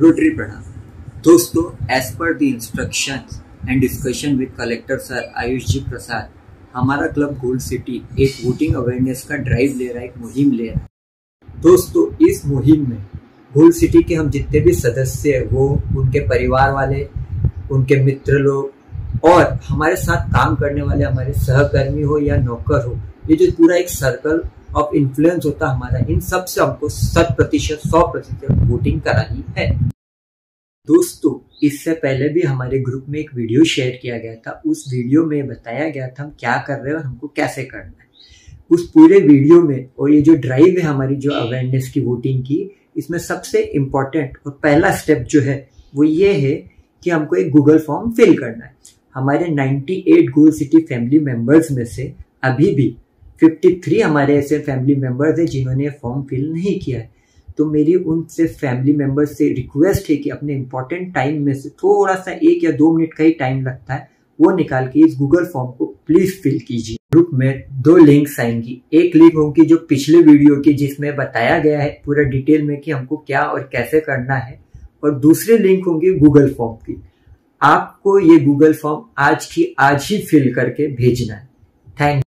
Rotary प्रणाम दोस्तों as per the instructions and discussion with collector sir Ayush ji Prasad हमारा club gold city एक voting awareness का drive ले रहा है, एक मुहिम ले रहा है। दोस्तों, इस मुहिम में गोल्ड सिटी के हम जितने भी सदस्य हैं, वो, उनके परिवार वाले, उनके मित्र लोग, और हमारे साथ काम करने वाले, हमारे सहकर्मी हो या नौकर हो, ये जो पूरा एक सर्कल ऑफ़ इन्फ्लुएंस होता हमारा। इन सबसे हमको शत प्रतिशत, सौ प्रतिशत वोटिंग करानी है। दोस्तों, इससे पहले भी हमारे ग्रुप में एक वीडियो शेयर किया गया था। उस वीडियो में बताया गया था हम क्या कर रहे हैं और हमको कैसे करना है। उस पूरे वीडियो में और ये जो ड्राइव है हमारी, जो अवेयरनेस की वोटिंग की, इसमें सबसे इम्पोर्टेंट और पहला स्टेप जो है, वो ये है कि हमको एक गूगल फॉर्म फिल करना है। हमारे 98 गोल सिटी फैमिली मेंबर्स में से अभी भी 53 हमारे ऐसे फैमिली मेंबर्स हैं जिन्होंने फॉर्म फिल नहीं किया है। तो मेरी उनसे फैमिली मेंबर्स से रिक्वेस्ट है कि अपने इंपॉर्टेंट टाइम में से थोड़ा सा एक या दो मिनट का ही टाइम लगता है, वो निकाल के इस गूगल फॉर्म को प्लीज़ फिल कीजिए। ग्रुप में दो लिंक्स आएँगी। एक लिंक होगी जो पिछले वीडियो की जिसमें बताया गया है पूरा डिटेल में कि हमको क्या और कैसे करना है, और दूसरी लिंक होंगे गूगल फॉर्म की। आपको ये गूगल फॉर्म आज की आज ही फिल करके भेजना है। थैंक